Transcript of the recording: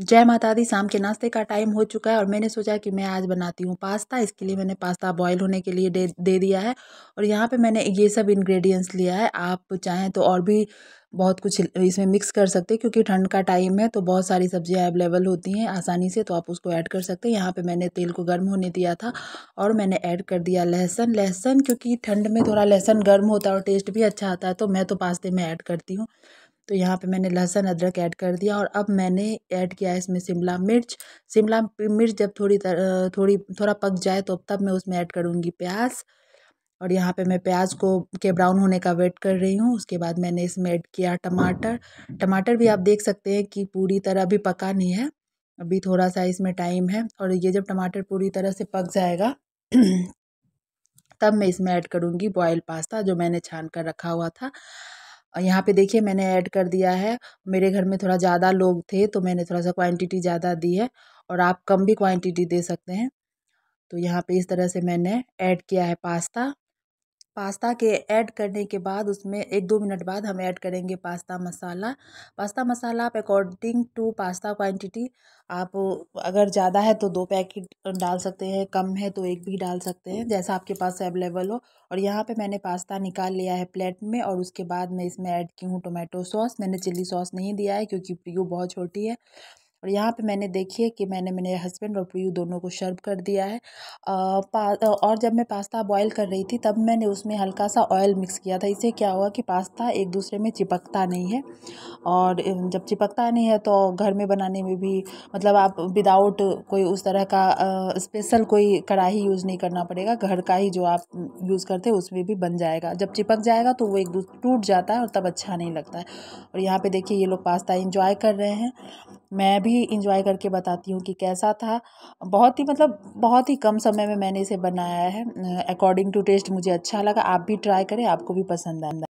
जय माता दी, शाम के नाश्ते का टाइम हो चुका है और मैंने सोचा कि मैं आज बनाती हूँ पास्ता। इसके लिए मैंने पास्ता बॉईल होने के लिए दे दे दिया है और यहाँ पे मैंने ये सब इंग्रेडिएंट्स लिया है। आप चाहें तो और भी बहुत कुछ इसमें मिक्स कर सकते हैं क्योंकि ठंड का टाइम है तो बहुत सारी सब्ज़ियाँ अवेलेबल होती हैं आसानी से तो आप उसको ऐड कर सकते हैं। यहाँ पे मैंने तेल को गर्म होने दिया था और मैंने ऐड कर दिया लहसुन। लहसुन क्योंकि ठंड में थोड़ा लहसुन गर्म होता है और टेस्ट भी अच्छा आता है तो मैं तो पास्ते में ऐड करती हूँ। तो यहाँ पे मैंने लहसुन, अदरक ऐड कर दिया और अब मैंने ऐड किया है इसमें शिमला मिर्च। शिमला मिर्च जब थोड़ी थोड़ी, थोड़ा पक जाए तो तब मैं उसमें ऐड करूँगी प्याज। और यहाँ पे मैं प्याज को, के ब्राउन होने का वेट कर रही हूँ। उसके बाद मैंने इसमें ऐड किया टमाटर। टमाटर भी आप देख सकते हैं कि पूरी तरह अभी पका नहीं है। अभी थोड़ा सा इसमें टाइम है और ये जब टमाटर पूरी तरह से पक जाएगा, तब मैं इसमें ऐड करूँगी बॉयल पास्ता जो मैंने छान कर रखा हुआ था। यहाँ पे देखिए मैंने ऐड कर दिया है। मेरे घर में थोड़ा ज़्यादा लोग थे तो मैंने थोड़ा सा क्वांटिटी ज़्यादा दी है और आप कम भी क्वांटिटी दे सकते हैं। तो यहाँ पे इस तरह से मैंने ऐड किया है पास्ता। पास्ता के ऐड करने के बाद उसमें एक दो मिनट बाद हम ऐड करेंगे पास्ता मसाला। पास्ता मसाला आप अकॉर्डिंग टू पास्ता क्वांटिटी आप अगर ज़्यादा है तो दो पैकेट डाल सकते हैं, कम है तो एक भी डाल सकते हैं, जैसा आपके पास अवेलेबल हो। और यहाँ पे मैंने पास्ता निकाल लिया है प्लेट में और उसके बाद मैं इसमें ऐड की हूँ टोमेटो सॉस मैंने चिल्ली सॉस नहीं दिया है क्योंकि प्रियो बहुत छोटी है। और यहाँ पे मैंने देखिए कि मैंने, मेरे हस्बैंड और प्रियू दोनों को सर्व कर दिया है। और जब मैं पास्ता बॉईल कर रही थी, तब मैंने उसमें हल्का सा ऑयल मिक्स किया था। इससे क्या हुआ कि पास्ता एक दूसरे में चिपकता नहीं है और जब चिपकता नहीं है तो घर में बनाने में भी मतलब आप विदाउट कोई उस तरह का स्पेशल कोई कढ़ाई यूज़ नहीं करना पड़ेगा। घर का ही जो आप यूज़ करते हैं, उसमें भी बन जाएगा। जब चिपक जाएगा तो वो एक टूट जाता है और तब अच्छा नहीं लगता है। और यहाँ पे देखिए ये लोग पास्ता इंजॉय कर रहे हैं। मैं भी इंजॉय करके बताती हूँ कि कैसा था। बहुत ही मतलब बहुत ही कम समय में मैंने इसे बनाया है। अकॉर्डिंग टू टेस्ट मुझे अच्छा लगा। आप भी ट्राई करें, आपको भी पसंद आए